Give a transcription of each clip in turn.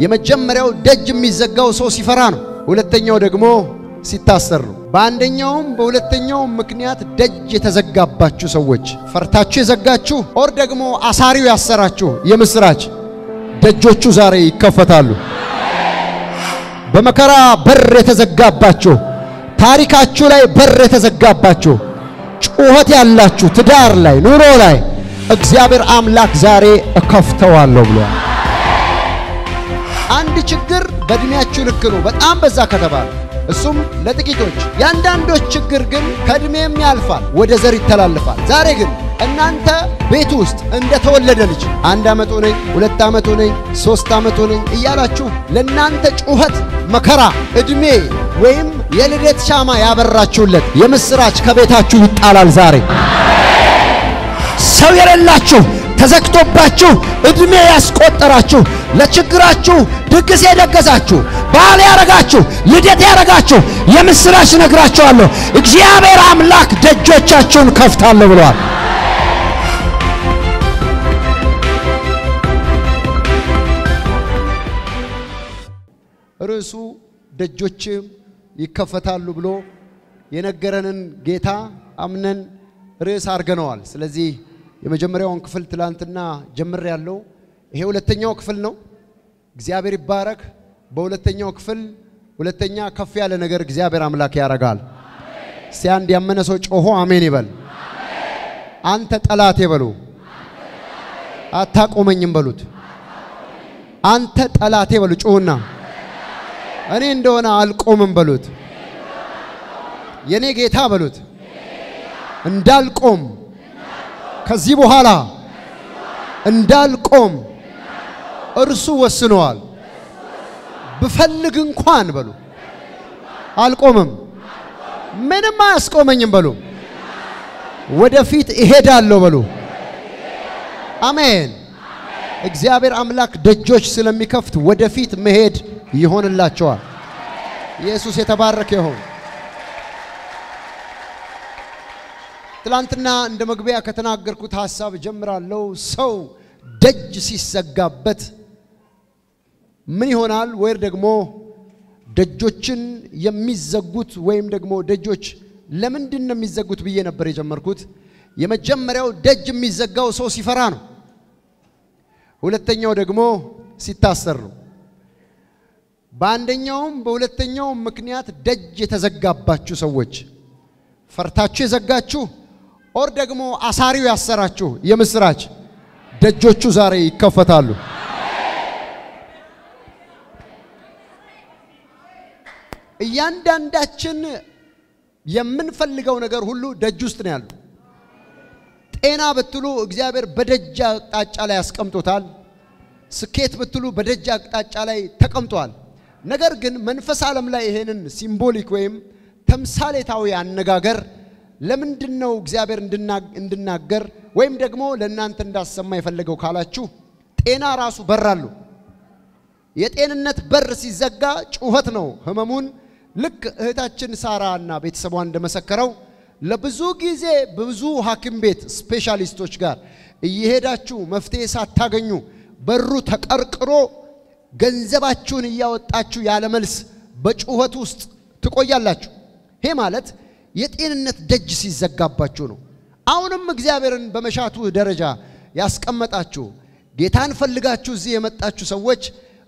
የመጀመሪያው ደጅ የሚዘጋው ሰው ሲፈራ ነው። ሁለተኛው ደግሞ ሲታሰር ነው። በአንደኛውም በሁለተኛውም ምክንያት ደጅ የተዘጋባችሁ ሰዎች ፈርታችሁ የዘጋችሁ or ደግሞ አሳሪው ያሰራችሁ የምስራች ደጆቹ ዛሬ ይከፈታሉ። በመከራ በር የተዘጋባችሁ ታሪካችሁ ላይ በር የተዘጋባችሁ ጩኸት ያላችሁ ትዳር ላይ ኑሮ ላይ እግዚአብሔር አምላክ ዛሬ እከፍተዋለሁ ብሏል። አንድ ችግር በእድሜያችሁ ልክ ነው በጣም በዛ ከተባለ እሱም ለጥቂቶች፣ የአንዳንዶች ችግር ግን ከእድሜም ያልፋል፣ ወደ ዘር ይተላልፋል። ዛሬ ግን እናንተ ቤት ውስጥ እንደተወለደ ልጅ አንድ ዓመት ሆነኝ፣ ሁለት ዓመት ሆነኝ፣ ሦስት ዓመት ሆነኝ እያላችሁ ለእናንተ ጩኸት፣ መከራ፣ ዕድሜ ወይም የልደት ሻማ ያበራችሁለት የምሥራች ከቤታችሁ ይጣላል ዛሬ ሰው የሌላችሁ ተዘግቶባችሁ ዕድሜ ያስቆጠራችሁ ለችግራችሁ ድግስ የደገሳችሁ በዓል ያረጋችሁ ልደት ያረጋችሁ የምሥራች ነግራችኋለሁ። እግዚአብሔር አምላክ ደጆቻችሁን ከፍታለሁ ብሏል። ርዕሱ ደጆች ይከፈታሉ ብሎ የነገረንን ጌታ አምነን ርዕስ አድርገነዋል። ስለዚህ የመጀመሪያውን ክፍል ትላንትና ጀምር ያለው ይሄ ሁለተኛው ክፍል ነው። እግዚአብሔር ይባረክ። በሁለተኛው ክፍል ሁለተኛ ከፍ ያለ ነገር እግዚአብሔር አምላክ ያደርጋል። እስቲ አንድ ያመነ ሰው ጮሆ አሜን ይበል። አንተ ጠላቴ በሉ፣ አታቆመኝም በሉት። አንተ ጠላቴ በሉ፣ ጮሁና እኔ እንደሆነ አልቆምም በሉት። የኔ ጌታ በሉት እንዳልቆም ከዚህ በኋላ እንዳልቆም እርሱ ወስነዋል። ብፈልግ እንኳን በሉ አልቆምም፣ ምንም አያስቆመኝም በሉ ወደፊት እሄዳለሁ በሉ። አሜን። እግዚአብሔር አምላክ ደጆች ስለሚከፍት ወደፊት መሄድ ይሆንላቸዋል። ኢየሱስ የተባረከ ይሁን። ትላንትና እንደ መግቢያ ከተናገርኩት ሐሳብ ጀምራለሁ። ሰው ደጅ ሲዘጋበት ምን ይሆናል? ወይም ደግሞ ደጆችን የሚዘጉት ወይም ደግሞ ደጆች ለምንድን ነው የሚዘጉት ብዬ ነበር የጀመርኩት። የመጀመሪያው ደጅ የሚዘጋው ሰው ሲፈራ ነው። ሁለተኛው ደግሞ ሲታሰር ነው። በአንደኛውም በሁለተኛውም ምክንያት ደጅ የተዘጋባችሁ ሰዎች ፈርታችሁ የዘጋችሁ or ደግሞ አሳሪው ያሰራችሁ የምስራች ደጆቹ ዛሬ ይከፈታሉ። እያንዳንዳችን የምንፈልገው ነገር ሁሉ ደጅ ውስጥ ነው ያለው። ጤና ብትሉ እግዚአብሔር በደጅ አቅጣጫ ላይ ያስቀምጦታል። ስኬት ብትሉ በደጅ አቅጣጫ ላይ ተቀምጧል። ነገር ግን መንፈስ ዓለም ላይ ይሄንን ሲምቦሊክ ወይም ተምሳሌታዊ አነጋገር ለምንድን ነው እግዚአብሔር እንድናገር ወይም ደግሞ ለእናንተ እንዳሰማ የፈለገው ካላችሁ ጤና ራሱ በር አለው። የጤንነት በር ሲዘጋ ጩኸት ነው ህመሙን ልክ እህታችን ሳራ እና ቤተሰቧ እንደመሰከረው ለብዙ ጊዜ ብዙ ሐኪም ቤት ስፔሻሊስቶች ጋር እየሄዳችሁ መፍትሄ ሳታገኙ በሩ ተቀርቅሮ ገንዘባችሁን እያወጣችሁ ያለ መልስ በጩኸት ውስጥ ትቆያላችሁ። ይሄ ማለት የጤንነት ደጅ ሲዘጋባችሁ ነው። አሁንም እግዚአብሔርን በመሻቱ ደረጃ ያስቀመጣችሁ ጌታን ፈልጋችሁ እዚህ የመጣችሁ ሰዎች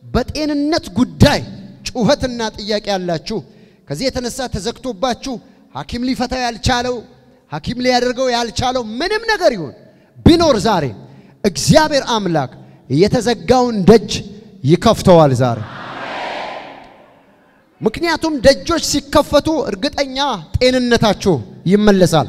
በጤንነት ጉዳይ ጩኸትና ጥያቄ ያላችሁ ከዚህ የተነሳ ተዘግቶባችሁ ሐኪም ሊፈታው ያልቻለው ሐኪም ሊያደርገው ያልቻለው ምንም ነገር ይሁን ቢኖር ዛሬ እግዚአብሔር አምላክ የተዘጋውን ደጅ ይከፍተዋል ዛሬ። ምክንያቱም ደጆች ሲከፈቱ እርግጠኛ ጤንነታችሁ ይመለሳል።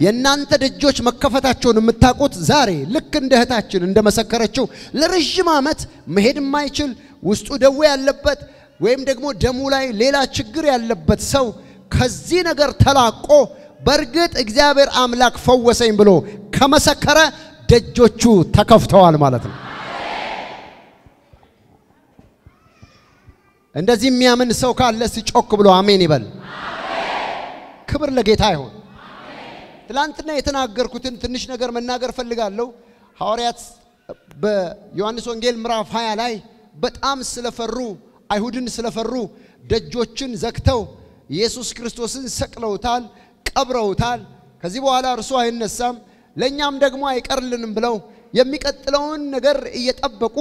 የእናንተ ደጆች መከፈታቸውን የምታውቁት ዛሬ ልክ እንደ እህታችን እንደመሰከረችው ለረዥም ዓመት መሄድ የማይችል ውስጡ ደዌ ያለበት ወይም ደግሞ ደሙ ላይ ሌላ ችግር ያለበት ሰው ከዚህ ነገር ተላቆ በእርግጥ እግዚአብሔር አምላክ ፈወሰኝ ብሎ ከመሰከረ ደጆቹ ተከፍተዋል ማለት ነው። እንደዚህ የሚያምን ሰው ካለ ሲጮክ ብሎ አሜን ይበል። ክብር ለጌታ ይሁን። ትላንትና የተናገርኩትን ትንሽ ነገር መናገር ፈልጋለሁ። ሐዋርያት በዮሐንስ ወንጌል ምዕራፍ 20 ላይ በጣም ስለፈሩ አይሁድን ስለፈሩ ደጆችን ዘግተው ኢየሱስ ክርስቶስን ሰቅለውታል፣ ቀብረውታል። ከዚህ በኋላ እርሱ አይነሳም፣ ለእኛም ደግሞ አይቀርልንም ብለው የሚቀጥለውን ነገር እየጠበቁ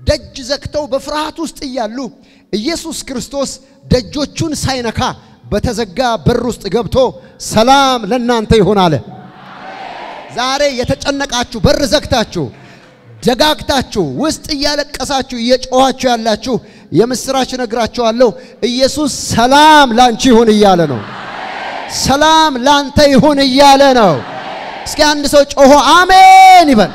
ደጅ ዘግተው በፍርሃት ውስጥ እያሉ ኢየሱስ ክርስቶስ ደጆቹን ሳይነካ በተዘጋ በር ውስጥ ገብቶ ሰላም ለእናንተ ይሁን አለ። ዛሬ የተጨነቃችሁ በር ዘግታችሁ ደጋግታችሁ ውስጥ እያለቀሳችሁ እየጮኋችሁ ያላችሁ የምስራች ነግራችኋለሁ። ኢየሱስ ሰላም ላንቺ ይሁን እያለ ነው። ሰላም ላንተ ይሁን እያለ ነው። እስኪ አንድ ሰው ጮሆ አሜን ይበል።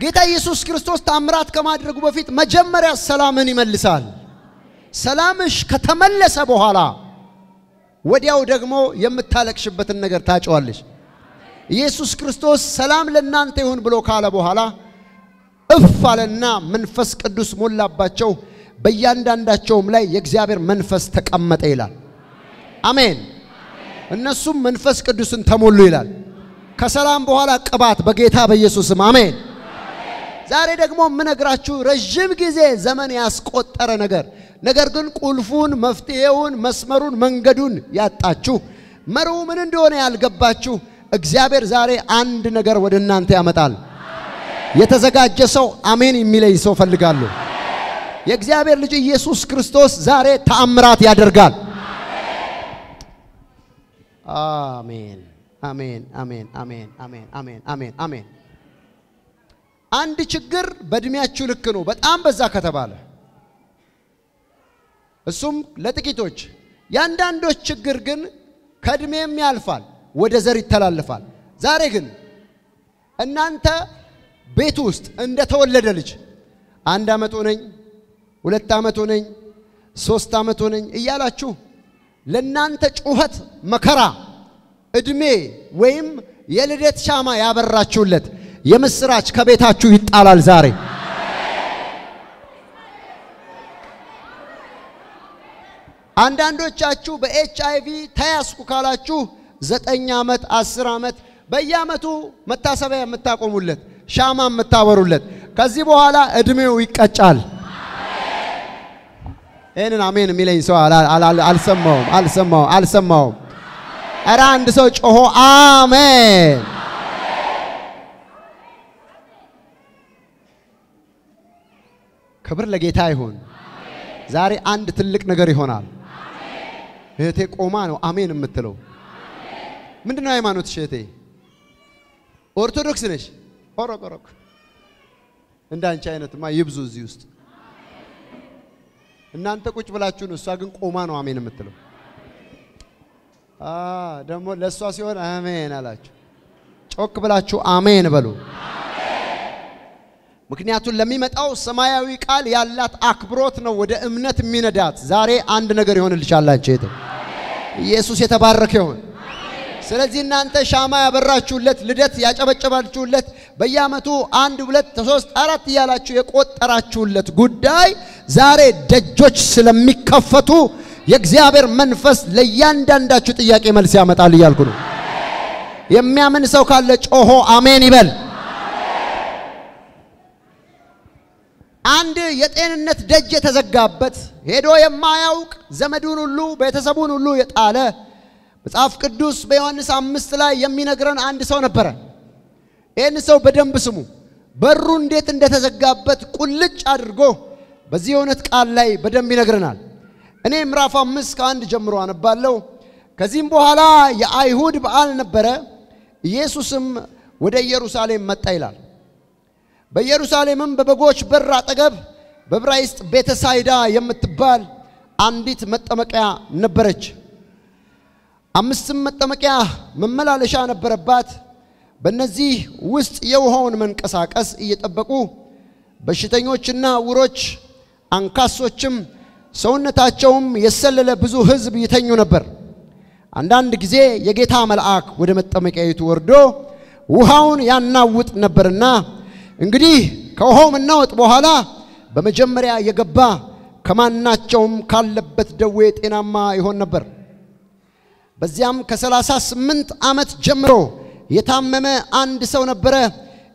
ጌታ ኢየሱስ ክርስቶስ ታምራት ከማድረጉ በፊት መጀመሪያ ሰላምን ይመልሳል። ሰላምሽ ከተመለሰ በኋላ ወዲያው ደግሞ የምታለቅሽበትን ነገር ታጨዋለሽ። ኢየሱስ ክርስቶስ ሰላም ለእናንተ ይሁን ብሎ ካለ በኋላ እፍ አለና መንፈስ ቅዱስ ሞላባቸው፣ በእያንዳንዳቸውም ላይ የእግዚአብሔር መንፈስ ተቀመጠ ይላል። አሜን። እነሱም መንፈስ ቅዱስን ተሞሉ ይላል። ከሰላም በኋላ ቅባት በጌታ በኢየሱስም አሜን። ዛሬ ደግሞ የምነግራችሁ ረዥም ጊዜ ዘመን ያስቆጠረ ነገር ነገር ግን ቁልፉን፣ መፍትሄውን፣ መስመሩን፣ መንገዱን ያጣችሁ መሪው ምን እንደሆነ ያልገባችሁ እግዚአብሔር ዛሬ አንድ ነገር ወደ እናንተ ያመጣል። የተዘጋጀ ሰው አሜን የሚለኝ ሰው ፈልጋለሁ። የእግዚአብሔር ልጅ ኢየሱስ ክርስቶስ ዛሬ ተአምራት ያደርጋል። አሜን፣ አሜን፣ አሜን፣ አሜን፣ አሜን፣ አሜን፣ አሜን፣ አሜን። አንድ ችግር በእድሜያችሁ ልክ ነው በጣም በዛ ከተባለ እሱም ለጥቂቶች የአንዳንዶች ችግር ግን ከእድሜም ያልፋል፣ ወደ ዘር ይተላልፋል። ዛሬ ግን እናንተ ቤት ውስጥ እንደተወለደ ልጅ አንድ ዓመት ሆነኝ፣ ሁለት ዓመት ሆነኝ፣ ሶስት ዓመት ሆነኝ እያላችሁ ለእናንተ ጩኸት መከራ እድሜ ወይም የልደት ሻማ ያበራችሁለት የምስራች ከቤታችሁ ይጣላል ዛሬ። አንዳንዶቻችሁ በኤች አይ ቪ ተያዝኩ ካላችሁ ዘጠኝ ዓመት አስር ዓመት በየዓመቱ መታሰቢያ የምታቆሙለት ሻማ የምታበሩለት ከዚህ በኋላ እድሜው ይቀጫል። ይህንን አሜን የሚለኝ ሰው አልሰማውም፣ አልሰማውም፣ አልሰማውም። ኧረ አንድ ሰው ጮሆ አሜን። ክብር ለጌታ ይሁን። ዛሬ አንድ ትልቅ ነገር ይሆናል። እህቴ ቆማ ነው አሜን የምትለው። ምንድን ነው ሃይማኖትሽ እህቴ? ኦርቶዶክስ ነሽ? ኦሮክ ኦሮክ። እንዳንቺ አይነትማ ይብዙ እዚህ ውስጥ። እናንተ ቁጭ ብላችሁ ነው፣ እሷ ግን ቆማ ነው አሜን የምትለው። ደግሞ ለእሷ ሲሆን አሜን አላችሁ። ጮክ ብላችሁ አሜን በሉ። ምክንያቱም ለሚመጣው ሰማያዊ ቃል ያላት አክብሮት ነው ወደ እምነት የሚነዳት። ዛሬ አንድ ነገር ይሆንልሻላችሁ። እህቴ ኢየሱስ የተባረከ ይሁን። ስለዚህ እናንተ ሻማ ያበራችሁለት፣ ልደት ያጨበጨባችሁለት፣ በየዓመቱ አንድ ሁለት ሶስት አራት እያላችሁ የቆጠራችሁለት ጉዳይ ዛሬ ደጆች ስለሚከፈቱ የእግዚአብሔር መንፈስ ለእያንዳንዳችሁ ጥያቄ መልስ ያመጣል እያልኩ ነው። የሚያምን ሰው ካለ ጮሆ አሜን ይበል። አንድ የጤንነት ደጅ የተዘጋበት ሄዶ የማያውቅ ዘመዱን ሁሉ ቤተሰቡን ሁሉ የጣለ መጽሐፍ ቅዱስ በዮሐንስ አምስት ላይ የሚነግረን አንድ ሰው ነበረ። ይህን ሰው በደንብ ስሙ። በሩ እንዴት እንደተዘጋበት ቁልጭ አድርጎ በዚህ የእውነት ቃል ላይ በደንብ ይነግረናል። እኔ ምዕራፍ አምስት ከአንድ ጀምሮ አነባለሁ። ከዚህም በኋላ የአይሁድ በዓል ነበረ፣ ኢየሱስም ወደ ኢየሩሳሌም መጣ ይላል። በኢየሩሳሌምም በበጎች በር አጠገብ በዕብራይስጥ ቤተሳይዳ የምትባል አንዲት መጠመቂያ ነበረች። አምስትም መጠመቂያ መመላለሻ ነበረባት። በእነዚህ ውስጥ የውሃውን መንቀሳቀስ እየጠበቁ በሽተኞችና ዕውሮች፣ አንካሶችም ሰውነታቸውም የሰለለ ብዙ ሕዝብ ይተኙ ነበር። አንዳንድ ጊዜ የጌታ መልአክ ወደ መጠመቂያይቱ ወርዶ ውሃውን ያናውጥ ነበርና እንግዲህ ከውሃው መናወጥ በኋላ በመጀመሪያ የገባ ከማናቸውም ካለበት ደዌ ጤናማ ይሆን ነበር። በዚያም ከሰላሳ ስምንት ዓመት ጀምሮ የታመመ አንድ ሰው ነበረ።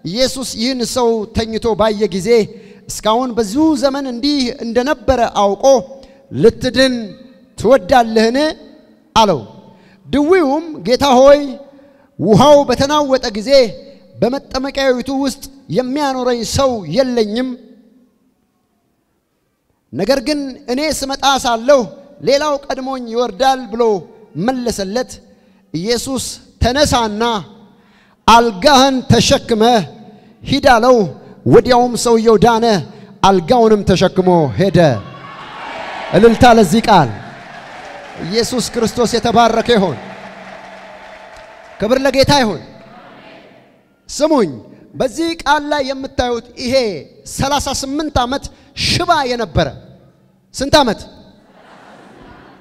ኢየሱስ ይህን ሰው ተኝቶ ባየ ጊዜ እስካሁን በዚሁ ዘመን እንዲህ እንደነበረ አውቆ ልትድን ትወዳለህን? አለው። ድዊውም ጌታ ሆይ ውሃው በተናወጠ ጊዜ በመጠመቂያዊቱ ውስጥ የሚያኖረኝ ሰው የለኝም። ነገር ግን እኔ ስመጣ ሳለሁ ሌላው ቀድሞኝ ይወርዳል ብሎ መለሰለት። ኢየሱስ ተነሳና አልጋህን ተሸክመህ ሂድ አለው። ወዲያውም ሰውየው ዳነ፣ አልጋውንም ተሸክሞ ሄደ። እልልታ ለዚህ ቃል። ኢየሱስ ክርስቶስ የተባረከ ይሆን። ክብር ለጌታ ይሁን። ስሙኝ፣ በዚህ ቃል ላይ የምታዩት ይሄ 38 ዓመት ሽባ የነበረ ስንት ዓመት?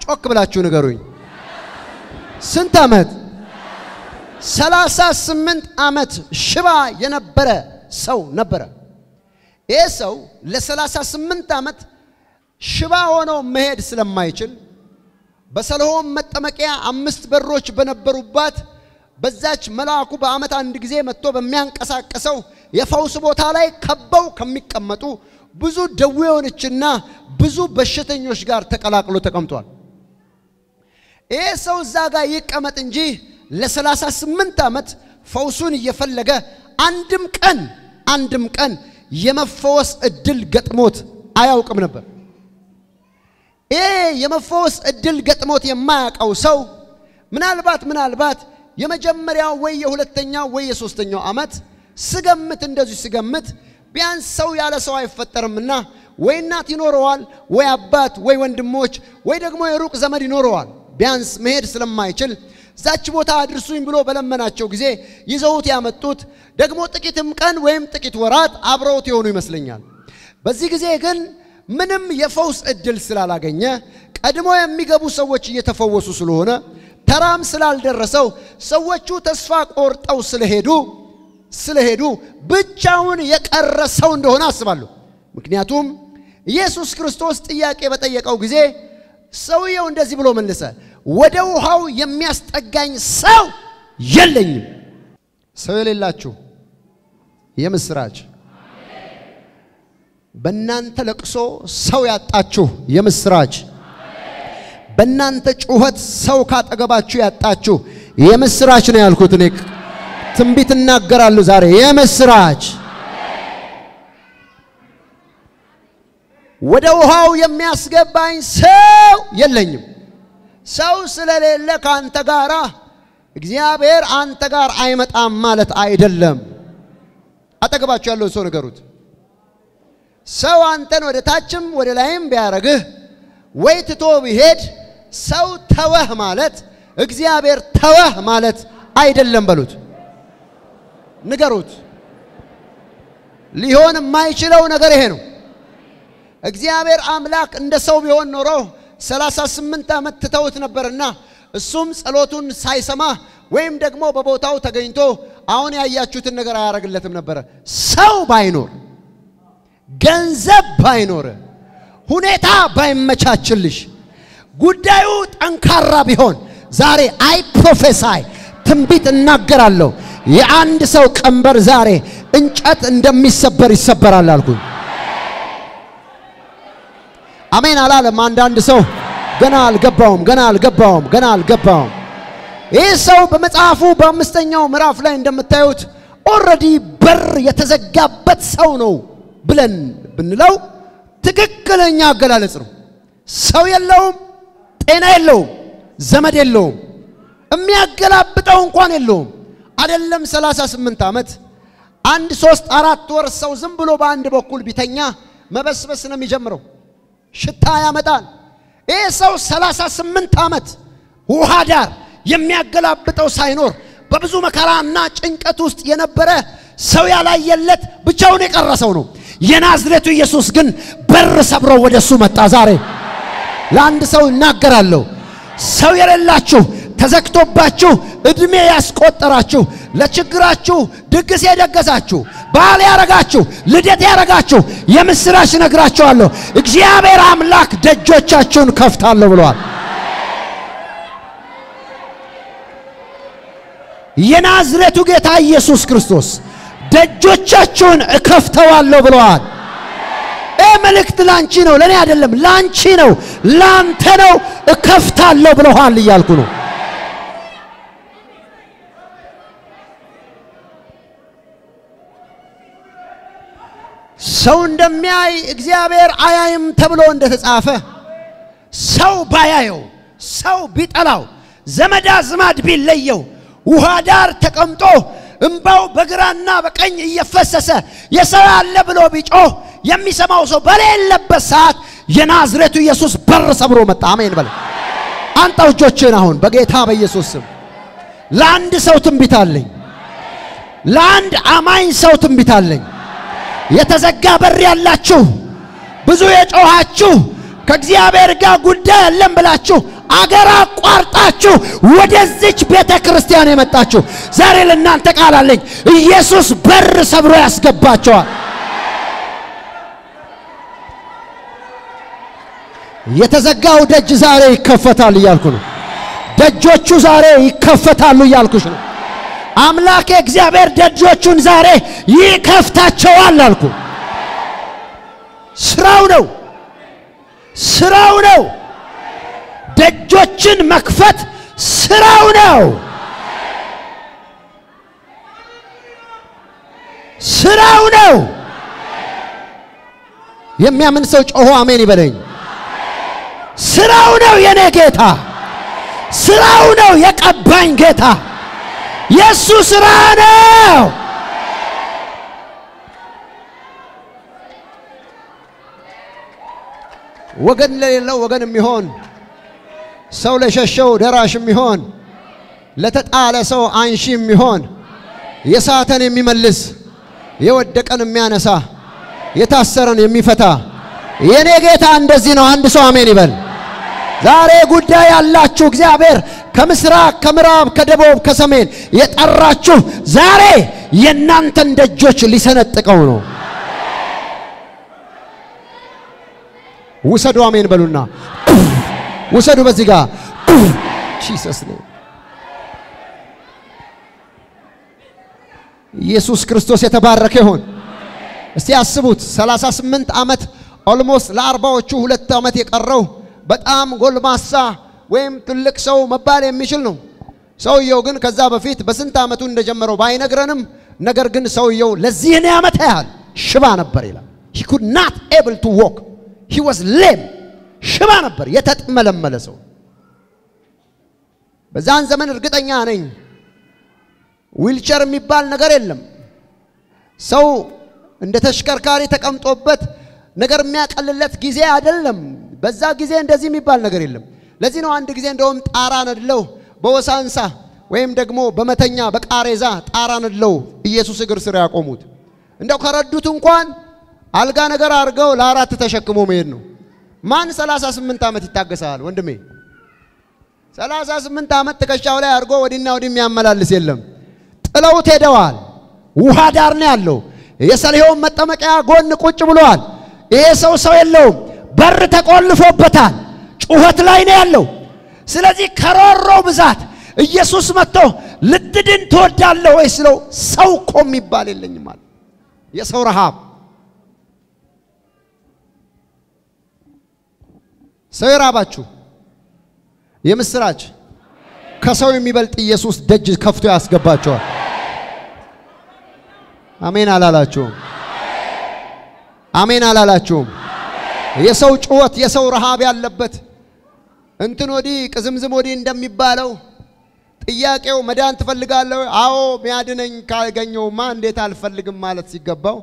ጮክ ብላችሁ ንገሩኝ። ስንት ዓመት? 38 ዓመት ሽባ የነበረ ሰው ነበረ። ይህ ሰው ለ38 ዓመት ሽባ ሆኖ መሄድ ስለማይችል በሰሎሞን መጠመቂያ አምስት በሮች በነበሩባት በዛች መልአኩ በዓመት አንድ ጊዜ መጥቶ በሚያንቀሳቀሰው የፈውስ ቦታ ላይ ከበው ከሚቀመጡ ብዙ ደዌዎችና ብዙ በሽተኞች ጋር ተቀላቅሎ ተቀምጧል። ይህ ሰው እዛ ጋር ይቀመጥ እንጂ ለሰላሳ ስምንት ዓመት ፈውሱን እየፈለገ አንድም ቀን አንድም ቀን የመፈወስ እድል ገጥሞት አያውቅም ነበር። ይሄ የመፈወስ እድል ገጥሞት የማያውቀው ሰው ምናልባት ምናልባት የመጀመሪያው ወይ የሁለተኛው ወይ የሶስተኛው ዓመት ስገምት እንደዚሁ ስገምት ቢያንስ ሰው ያለ ሰው አይፈጠርምና ወይ እናት ይኖረዋል፣ ወይ አባት፣ ወይ ወንድሞች፣ ወይ ደግሞ የሩቅ ዘመድ ይኖረዋል። ቢያንስ መሄድ ስለማይችል ዛች ቦታ አድርሱኝ ብሎ በለመናቸው ጊዜ ይዘውት ያመጡት ደግሞ ጥቂትም ቀን ወይም ጥቂት ወራት አብረውት የሆኑ ይመስለኛል። በዚህ ጊዜ ግን ምንም የፈውስ እድል ስላላገኘ ቀድሞ የሚገቡ ሰዎች እየተፈወሱ ስለሆነ ተራም ስላልደረሰው ሰዎቹ ተስፋ ቆርጠው ስለሄዱ ስለሄዱ ብቻውን የቀረ ሰው እንደሆነ አስባለሁ። ምክንያቱም ኢየሱስ ክርስቶስ ጥያቄ በጠየቀው ጊዜ ሰውየው እንደዚህ ብሎ መለሰ፣ ወደ ውሃው የሚያስጠጋኝ ሰው የለኝም። ሰው የሌላችሁ የምስራች፣ በእናንተ ለቅሶ ሰው ያጣችሁ የምስራች፣ በእናንተ ጩኸት ሰው ካጠገባችሁ ያጣችሁ የምስራች ነው ያልኩት እኔ ትንቢት እናገራለሁ ዛሬ የምስራች። ወደ ውሃው የሚያስገባኝ ሰው የለኝም። ሰው ስለሌለ ከአንተ ጋራ እግዚአብሔር አንተ ጋር አይመጣም ማለት አይደለም። አጠገባችሁ ያለውን ሰው ንገሩት። ሰው አንተን ወደ ታችም ወደ ላይም ቢያረግህ ወይ ትቶ ቢሄድ ሰው ተወህ ማለት እግዚአብሔር ተወህ ማለት አይደለም በሉት። ንገሩት። ሊሆን የማይችለው ነገር ይሄ ነው። እግዚአብሔር አምላክ እንደ ሰው ቢሆን ኖሮ 38 ዓመት ትተውት ነበርና እሱም ጸሎቱን ሳይሰማ ወይም ደግሞ በቦታው ተገኝቶ አሁን ያያችሁትን ነገር አያደርግለትም ነበረ። ሰው ባይኖር፣ ገንዘብ ባይኖር፣ ሁኔታ ባይመቻችልሽ፣ ጉዳዩ ጠንካራ ቢሆን ዛሬ I prophesy ትንቢት እናገራለሁ። የአንድ ሰው ቀንበር ዛሬ እንጨት እንደሚሰበር ይሰበራል አልኩኝ። አሜን አላለም። አንዳንድ ሰው ገና አልገባውም፣ ገና አልገባውም፣ ገና አልገባውም። ይህ ሰው በመጽሐፉ በአምስተኛው ምዕራፍ ላይ እንደምታዩት already በር የተዘጋበት ሰው ነው ብለን ብንለው ትክክለኛ አገላለጽ ነው። ሰው የለውም፣ ጤና የለውም፣ ዘመድ የለውም፣ የሚያገላብጠው እንኳን የለውም። አይደለም 38 ዓመት አንድ ሶስት አራት ወር ሰው ዝም ብሎ በአንድ በኩል ቢተኛ መበስበስ ነው የሚጀምረው፣ ሽታ ያመጣል። ይህ ሰው 38 ዓመት ውሃ ዳር የሚያገላብጠው ሳይኖር በብዙ መከራና ጭንቀት ውስጥ የነበረ ሰው ያላየለት ብቻውን የቀረ ሰው ነው። የናዝሬቱ ኢየሱስ ግን በር ሰብሮ ወደ እሱ መጣ። ዛሬ ለአንድ ሰው እናገራለሁ። ሰው የሌላችሁ ተዘግቶባችሁ እድሜ ያስቆጠራችሁ ለችግራችሁ ድግስ የደገሳችሁ በዓል ያረጋችሁ ልደት ያረጋችሁ የምስራች ነግራችኋለሁ። እግዚአብሔር አምላክ ደጆቻችሁን ከፍታለሁ ብለዋል። የናዝሬቱ ጌታ ኢየሱስ ክርስቶስ ደጆቻችሁን እከፍተዋለሁ ብለዋል። መልእክት ላንቺ ነው፣ ለእኔ አይደለም። ላንቺ ነው፣ ላንተ ነው። እከፍታለሁ ብለዋል እያልኩ ነው። ሰው እንደሚያይ እግዚአብሔር አያይም ተብሎ እንደተጻፈ ሰው ባያየው፣ ሰው ቢጠላው፣ ዘመድ አዝማድ ቢለየው፣ ውሃ ዳር ተቀምጦ እምባው በግራና በቀኝ እየፈሰሰ የሰው ያለ ብሎ ቢጮህ የሚሰማው ሰው በሌለበት ሰዓት የናዝሬቱ ኢየሱስ በር ሰብሮ መጣ። አሜን በለ። አንጣው እጆችን አሁን በጌታ በኢየሱስ ስም ለአንድ ሰው ትንቢት አለኝ። ለአንድ አማኝ ሰው ትንቢት አለኝ። የተዘጋ በር ያላችሁ ብዙ የጮኻችሁ ከእግዚአብሔር ጋር ጉዳይ የለም ብላችሁ አገር አቋርጣችሁ ወደዚች ቤተ ክርስቲያን የመጣችሁ ዛሬ ለእናንተ ቃል አለኝ። ኢየሱስ በር ሰብሮ ያስገባቸዋል። የተዘጋው ደጅ ዛሬ ይከፈታል እያልኩ ነው። ደጆቹ ዛሬ ይከፈታሉ እያልኩሽ ነው። አምላኬ እግዚአብሔር ደጆቹን ዛሬ ይከፍታቸዋል አልኩ። ስራው ነው፣ ስራው ነው። ደጆችን መክፈት ስራው ነው፣ ስራው ነው። የሚያምን ሰው ጮሆ አሜን ይበለኝ። ስራው ነው የኔ ጌታ፣ ስራው ነው የቀባኝ ጌታ የእሱ ስራ ነው። ወገን ለሌለው ወገን የሚሆን ሰው ለሸሸው ደራሽ የሚሆን ለተጣለ ሰው አንሺ የሚሆን የሳተን የሚመልስ የወደቀን የሚያነሳ የታሰረን የሚፈታ የኔ ጌታ እንደዚህ ነው። አንድ ሰው አሜን ይበል። ዛሬ ጉዳይ ያላችሁ እግዚአብሔር ከምስራቅ፣ ከምዕራብ፣ ከደቡብ፣ ከሰሜን የጠራችሁ ዛሬ የእናንተን ደጆች ሊሰነጥቀው ነው። ውሰዱ፣ አሜን በሉና ውሰዱ። በዚህ ጋር ጂሰስ ነው። ኢየሱስ ክርስቶስ የተባረከ ይሁን። እስቲ አስቡት 38 ዓመት almost ለአርባዎቹ ሁለት ዓመት የቀረው በጣም ጎልማሳ ወይም ትልቅ ሰው መባል የሚችል ነው። ሰውየው ግን ከዛ በፊት በስንት ዓመቱ እንደጀመረው ባይነግረንም፣ ነገር ግን ሰውየው ለዚህን ያህል ዓመት ያህል ሽባ ነበር ይላል። he could not able to walk he was lame ሽባ ነበር፣ የተጥመለመለ ሰው። በዛን ዘመን እርግጠኛ ነኝ ዊልቸር የሚባል ነገር የለም። ሰው እንደ ተሽከርካሪ ተቀምጦበት ነገር የሚያቀልለት ጊዜ አይደለም። በዛ ጊዜ እንደዚህ የሚባል ነገር የለም። ለዚህ ነው አንድ ጊዜ እንደውም ጣራ ነድለው በወሳንሳ ወይም ደግሞ በመተኛ በቃሬዛ ጣራ ነድለው ኢየሱስ እግር ስር ያቆሙት። እንደው ከረዱት እንኳን አልጋ ነገር አድርገው ለአራት ተሸክሞ መሄድ ነው። ማን 38 ዓመት ይታገሳል ወንድሜ? 38 ዓመት ትከሻው ላይ አድርጎ ወዲና ወዲህ የሚያመላልስ የለም። ጥለውት ሄደዋል። ውሃ ዳር ነው ያለው። የሰሊሆም መጠመቂያ ጎን ቁጭ ብሏል። ይሄ ሰው ሰው የለውም። በር ተቆልፎበታል። ጩኸት ላይ ነው ያለው። ስለዚህ ከሮሮ ብዛት ኢየሱስ መጥቶ ልትድን ትወዳለህ ወይ ስለው ሰው እኮ የሚባል የለኝም አለ። የሰው ረሃብ ሰው የራባችሁ የምስራች ከሰው የሚበልጥ ኢየሱስ ደጅ ከፍቶ ያስገባቸዋል። አሜን አላላችሁም? አሜን አላላችሁም? የሰው ጩኸት የሰው ረሃብ ያለበት እንትን ወዲህ ቅዝምዝም ወዲህ እንደሚባለው ጥያቄው መዳን ትፈልጋለህ? አዎ ሚያድነኝ ካገኘውማ እንዴት አልፈልግም ማለት ሲገባው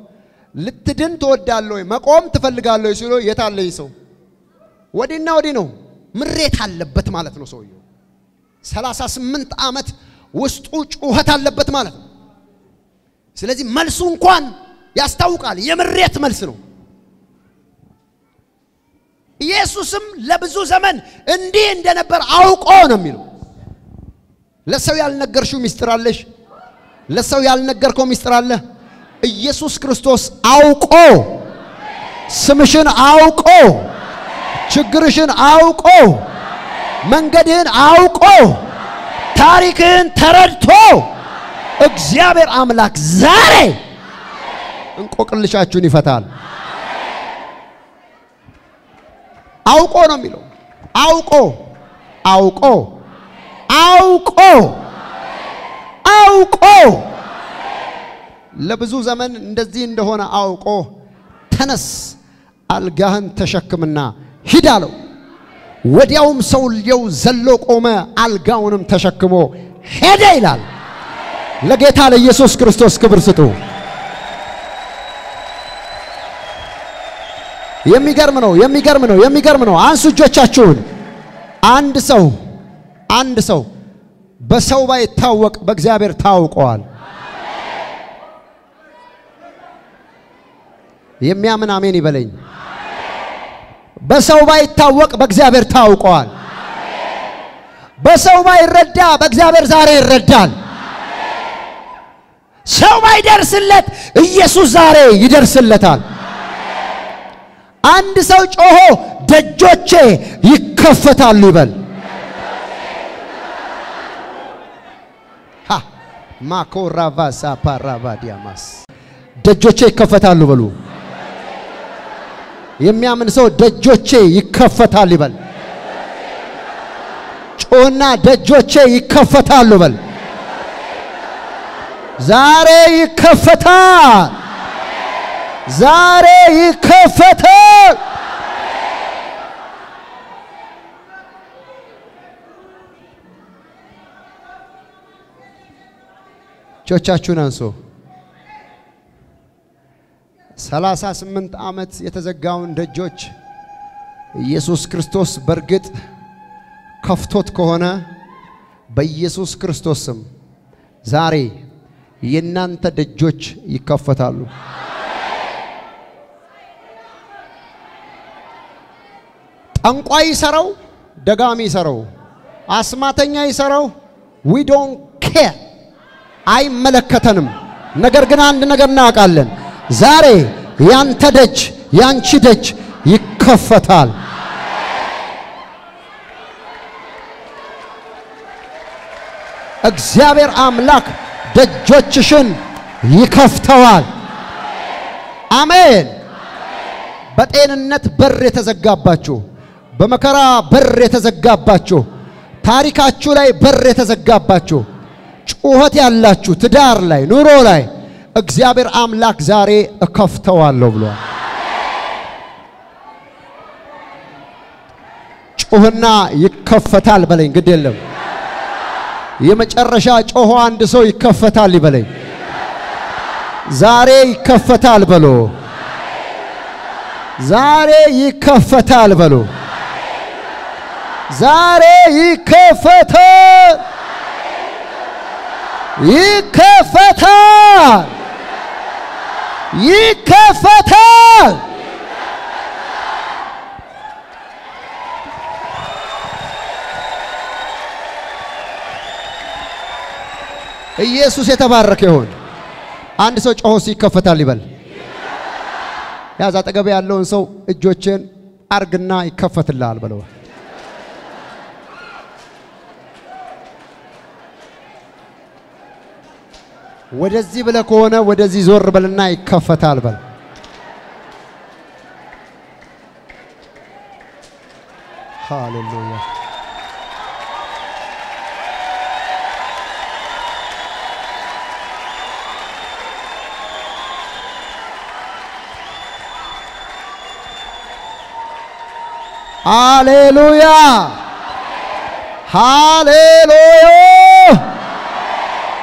ልትድን ትወዳለህ ወይ መቆም ትፈልጋለህ ወይ ሲሎ የታለኝ ሰው ወዲህና ወዲህ ነው። ምሬት አለበት ማለት ነው ሰውየው። ሰላሳ ስምንት ዓመት ውስጡ ጩኸት አለበት ማለት ነው። ስለዚህ መልሱ እንኳን ያስታውቃል፣ የምሬት መልስ ነው። ኢየሱስም ለብዙ ዘመን እንዲህ እንደነበር አውቆ ነው የሚለው። ለሰው ያልነገርሽው ሚስጥር አለሽ። ለሰው ያልነገርከው ሚስጥር አለ። ኢየሱስ ክርስቶስ አውቆ ስምሽን አውቆ ችግርሽን አውቆ መንገድህን አውቆ ታሪክህን ተረድቶ እግዚአብሔር አምላክ ዛሬ እንቆቅልሻችሁን ይፈታል። አውቆ ነው የሚለው። አውቆ አውቆ አውቆ አውቆ ለብዙ ዘመን እንደዚህ እንደሆነ አውቆ ተነስ፣ አልጋህን ተሸክምና ሂድ አለው። ወዲያውም ሰውየው ዘሎ ቆመ፣ አልጋውንም ተሸክሞ ሄደ ይላል። ለጌታ ለኢየሱስ ክርስቶስ ክብር ስጡ። የሚገርም ነው፣ የሚገርም ነው፣ የሚገርም ነው። አንሱ እጆቻችሁን። አንድ ሰው አንድ ሰው በሰው ባይታወቅ በእግዚአብሔር ታውቀዋል። የሚያምን አሜን ይበለኝ። በሰው ባይታወቅ በእግዚአብሔር ታውቀዋል። በሰው ባይረዳ በእግዚአብሔር ዛሬ ይረዳል። ሰው ባይደርስለት ኢየሱስ ዛሬ ይደርስለታል። አንድ ሰው ጮሆ ደጆቼ ይከፈታሉ ይበል። ሃ ማኮራቫሳ ፓራቫዲያማስ ደጆቼ ይከፈታሉ በሉ። የሚያምን ሰው ደጆቼ ይከፈታል ይበል። ጮና ደጆቼ ይከፈታሉ በል። ዛሬ ይከፈታል። ዛሬ ይከፈታል። እጆቻችሁን አንሱ። ሰላሳ ስምንት ዓመት የተዘጋውን ደጆች ኢየሱስ ክርስቶስ በእርግጥ ከፍቶት ከሆነ በኢየሱስ ክርስቶስ ስም ዛሬ የእናንተ ደጆች ይከፈታሉ። ጠንቋይ ይሰረው፣ ደጋሚ ይሰረው፣ አስማተኛ ይሰረው፣ we don't care አይመለከተንም። ነገር ግን አንድ ነገር እናውቃለን። ዛሬ ያንተ ደጅ ያንቺ ደጅ ይከፈታል። እግዚአብሔር አምላክ ደጆችሽን ይከፍተዋል። አሜን። በጤንነት በር የተዘጋባችሁ፣ በመከራ በር የተዘጋባችሁ፣ ታሪካችሁ ላይ በር የተዘጋባችሁ፣ ጩኸት ያላችሁ ትዳር ላይ ኑሮ ላይ እግዚአብሔር አምላክ ዛሬ እከፍተዋለሁ ብሏል። ጩህና ይከፈታል በለኝ። ግድ የለም የመጨረሻ ጮሆ አንድ ሰው ይከፈታል ይበለኝ። ዛሬ ይከፈታል በሎ። ዛሬ ይከፈታል በሎ። ዛሬ ይከፈታል፣ ይከፈታል፣ ይከፈታል። ኢየሱስ የተባረከ ይሁን። አንድ ሰው ጮሆስ ይከፈታል ይበል። ያዝ አጠገብ ያለውን ሰው እጆችን አርግና ይከፈትልሃል በለው። ወደዚህ ብለህ ከሆነ ወደዚህ ዞር በልና ይከፈታል በል። ሃሌሉያ ሃሌሉያ ሃሌሉያ።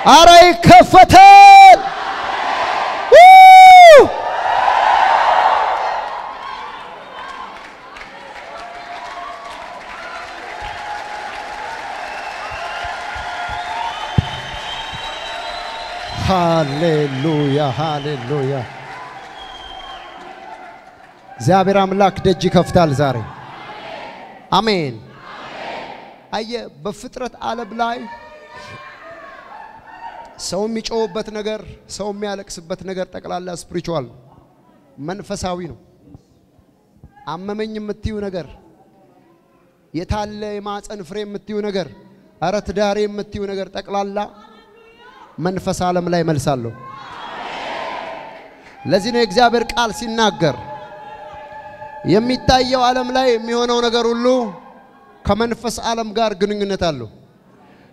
አረ ይከፈታል። ሃሌሉያ ሃሌሉያ። እግዚአብሔር አምላክ ደጅ ይከፍታል ዛሬ። አሜን። አየ በፍጥረት ዓለም ላይ ሰው የሚጮውበት ነገር፣ ሰው የሚያለቅስበት ነገር ጠቅላላ ስፒሪቹዋል መንፈሳዊ ነው። አመመኝ የምትዩ ነገር፣ የታለ የማፀን ፍሬ የምትዩ ነገር፣ አረ ትዳሬ የምትዩ ነገር ጠቅላላ መንፈስ ዓለም ላይ መልሳለሁ። ለዚህ ነው የእግዚአብሔር ቃል ሲናገር የሚታየው ዓለም ላይ የሚሆነው ነገር ሁሉ ከመንፈስ ዓለም ጋር ግንኙነት አለው።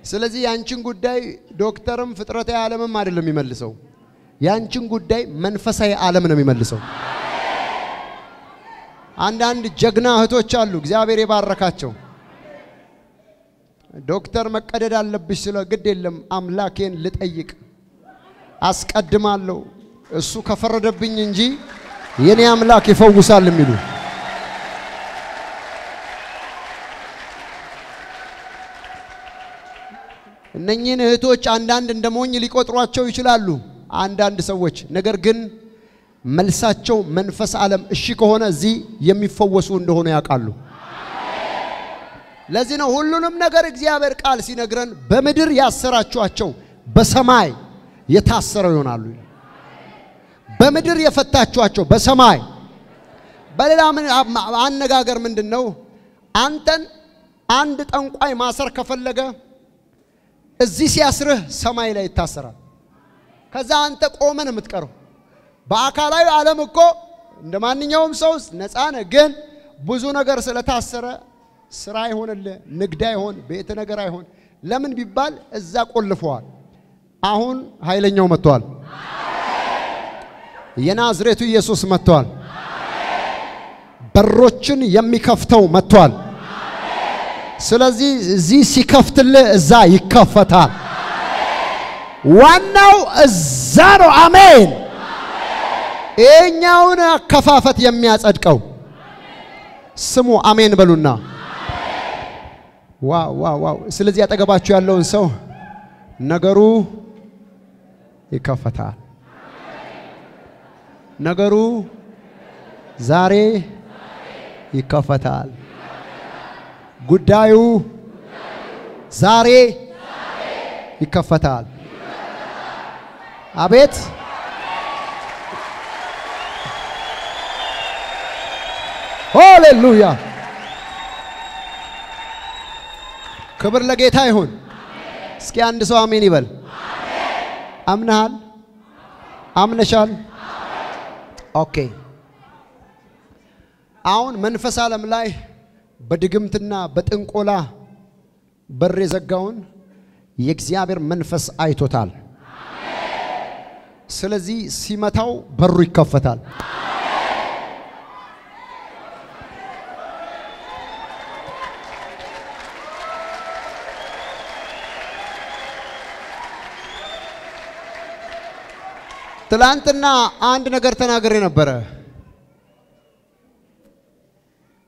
ስለዚህ ያንቺን ጉዳይ ዶክተርም ፍጥረታዊ ዓለምም አይደለም የሚመልሰው። ያንቺን ጉዳይ መንፈሳዊ ዓለም ነው የሚመልሰው። አንዳንድ ጀግና እህቶች አሉ፣ እግዚአብሔር የባረካቸው። ዶክተር መቀደድ አለብሽ ስለ ግድ የለም አምላኬን ልጠይቅ አስቀድማለሁ፣ እሱ ከፈረደብኝ እንጂ የኔ አምላክ ይፈውሳል የሚሉ እነኚህን እህቶች አንዳንድ እንደ ሞኝ ሊቆጥሯቸው ይችላሉ አንዳንድ ሰዎች። ነገር ግን መልሳቸው መንፈስ ዓለም እሺ ከሆነ እዚህ የሚፈወሱ እንደሆነ ያውቃሉ። ለዚህ ነው ሁሉንም ነገር እግዚአብሔር ቃል ሲነግረን በምድር ያሰራችኋቸው በሰማይ የታሰረው ይሆናሉ። በምድር የፈታችኋቸው በሰማይ በሌላ አነጋገር ምንድን ነው? አንተን አንድ ጠንቋይ ማሰር ከፈለገ እዚህ ሲያስርህ ሰማይ ላይ ይታሰራል። ከዛ አንተ ቆመን የምትቀረው በአካላዊ ዓለም እኮ እንደ ማንኛውም ሰው ነፃ ነህ። ግን ብዙ ነገር ስለታሰረ ስራ አይሆንልህ፣ ንግድ አይሆን፣ ቤት ነገር አይሆን። ለምን ቢባል እዛ ቆልፈዋል። አሁን ኃይለኛው መጥቷል። የናዝሬቱ ኢየሱስ መጥቷል። በሮችን የሚከፍተው መጥቷል። ስለዚህ እዚህ ሲከፍትልህ እዛ ይከፈታል። ዋናው እዛ ነው። አሜን። ይሄኛውን አከፋፈት የሚያጸድቀው ስሙ አሜን በሉና፣ wow wow wow። ስለዚህ ያጠገባችሁ ያለውን ሰው ነገሩ ይከፈታል። ነገሩ ዛሬ ይከፈታል። ጉዳዩ ዛሬ ይከፈታል። አቤት ሃሌሉያ! ክብር ለጌታ ይሁን። እስኪ አንድ ሰው አሜን ይበል። አምነሃል? አምነሻል? okay። አሁን መንፈስ ዓለም ላይ በድግምትና በጥንቆላ በር የዘጋውን የእግዚአብሔር መንፈስ አይቶታል። ስለዚህ ሲመታው በሩ ይከፈታል። ትላንትና አንድ ነገር ተናግሬ ነበረ።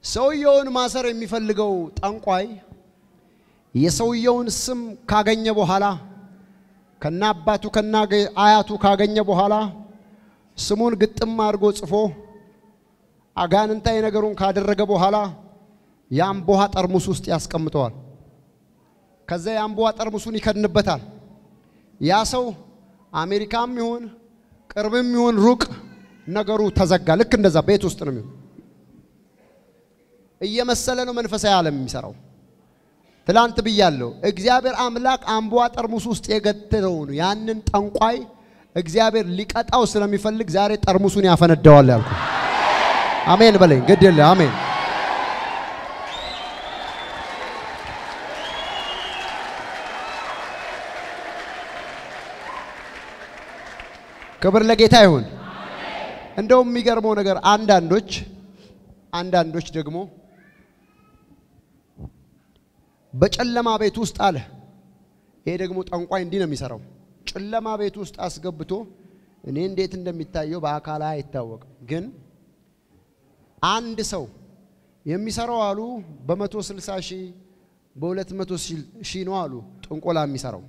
ሰውየውን ማሰር የሚፈልገው ጠንቋይ የሰውየውን ስም ካገኘ በኋላ ከና አባቱ ከና አያቱ ካገኘ በኋላ ስሙን ግጥም አድርጎ ጽፎ አጋንንታዊ ነገሩን ካደረገ በኋላ የአምቦሃ ጠርሙስ ውስጥ ያስቀምጠዋል። ከዛ የአምቦሃ ጠርሙሱን ይከድንበታል። ያ ሰው አሜሪካም ይሁን ቅርብም ይሁን ሩቅ ነገሩ ተዘጋ። ልክ እንደዛ ቤት ውስጥ ነው የሚሆን እየመሰለ ነው መንፈሳዊ ዓለም የሚሰራው። ትላንት ብያለሁ። እግዚአብሔር አምላክ አምቧ ጠርሙስ ውስጥ የገተተውን ያንን ጠንቋይ እግዚአብሔር ሊቀጣው ስለሚፈልግ ዛሬ ጠርሙሱን ያፈነዳዋል ያልኩ። አሜን በለኝ። ግድ የለ አሜን። ክብር ለጌታ ይሁን። እንደውም የሚገርመው ነገር አንዳንዶች አንዳንዶች ደግሞ በጨለማ ቤት ውስጥ አለ። ይሄ ደግሞ ጠንቋይ እንዲህ ነው የሚሰራው። ጨለማ ቤት ውስጥ አስገብቶ እኔ እንዴት እንደሚታየው በአካል አይታወቅም፣ ግን አንድ ሰው የሚሰራው አሉ በመቶ ስልሳ ሺህ በሁለት መቶ ሺህ ነው አሉ ጥንቆላ የሚሰራው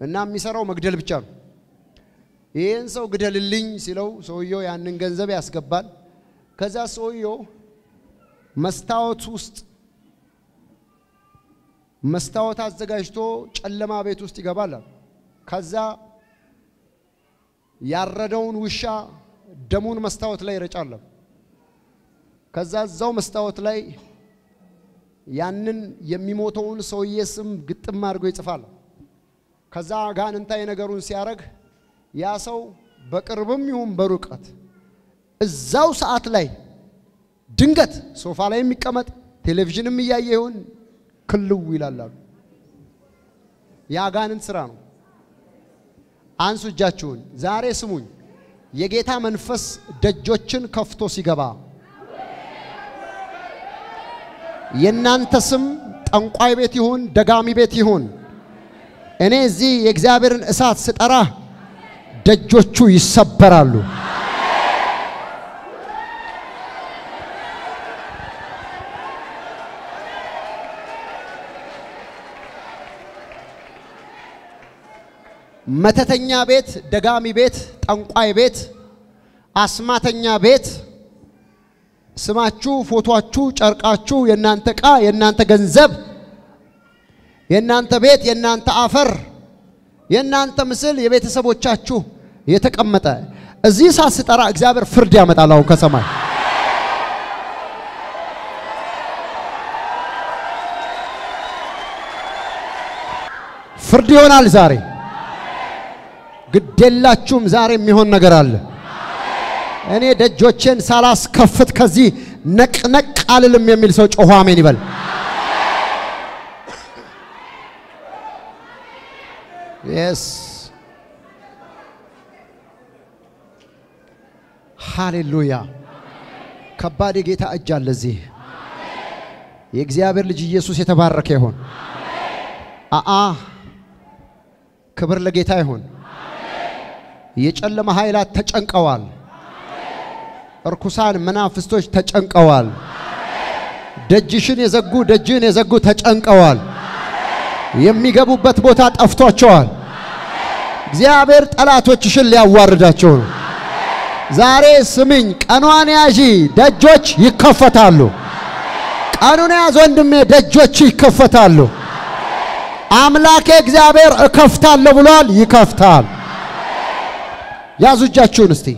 እና የሚሰራው መግደል ብቻ ነው። ይህን ሰው ግደልልኝ ሲለው ሰውየው ያንን ገንዘብ ያስገባል። ከዛ ሰውየው መስታወት ውስጥ መስታወት አዘጋጅቶ ጨለማ ቤት ውስጥ ይገባል። ከዛ ያረደውን ውሻ ደሙን መስታወት ላይ ይረጫል። ከዛ እዛው መስታወት ላይ ያንን የሚሞተውን ሰውዬ ስም ግጥም አድርጎ ይጽፋል። ከዛ አጋንንታዊ ነገሩን ሲያደርግ ያ ሰው በቅርብም ይሁን በሩቀት እዛው ሰዓት ላይ ድንገት ሶፋ ላይ የሚቀመጥ ቴሌቪዥንም እያየ ይሆን ክልው ይላላሉ። የአጋንንት ስራ ነው። አንሱ እጃችሁን። ዛሬ ስሙኝ። የጌታ መንፈስ ደጆችን ከፍቶ ሲገባ የእናንተ ስም ጠንቋይ ቤት ይሁን ደጋሚ ቤት ይሁን እኔ እዚህ የእግዚአብሔርን እሳት ስጠራ ደጆቹ ይሰበራሉ። መተተኛ ቤት፣ ደጋሚ ቤት፣ ጠንቋይ ቤት፣ አስማተኛ ቤት። ስማችሁ፣ ፎቶአችሁ፣ ጨርቃችሁ፣ የእናንተ ዕቃ፣ የእናንተ ገንዘብ፣ የእናንተ ቤት፣ የእናንተ አፈር፣ የእናንተ ምስል፣ የቤተሰቦቻችሁ የተቀመጠ። እዚህ እሳት ስጠራ እግዚአብሔር ፍርድ ያመጣል አሁን ከሰማይ። ፍርድ ይሆናል ዛሬ። ግዴላችሁም ዛሬ የሚሆን ነገር አለ። እኔ ደጆቼን ሳላስከፍት ከዚህ ነቅነቅ አልልም የሚል ሰው ጮሆ አሜን ይበል። የስ ሃሌሉያ። ከባድ የጌታ እጅ አለ እዚህ። የእግዚአብሔር ልጅ ኢየሱስ የተባረከ ይሆን። አአ ክብር ለጌታ ይሁን። የጨለማ ኃይላት ተጨንቀዋል። እርኩሳን መናፍስቶች ተጨንቀዋል። ደጅሽን የዘጉ ደጅን የዘጉ ተጨንቀዋል። የሚገቡበት ቦታ ጠፍቷቸዋል። እግዚአብሔር ጠላቶችሽን ሊያዋርዳቸው ነው። ዛሬ ስምኝ፣ ቀኗን ያዢ፣ ደጆች ይከፈታሉ። ቀኑን ያዝ ወንድሜ፣ ደጆች ይከፈታሉ። አምላኬ እግዚአብሔር እከፍታለሁ ብሏል፣ ይከፍታል። ያዙ እጃችሁን እስቲ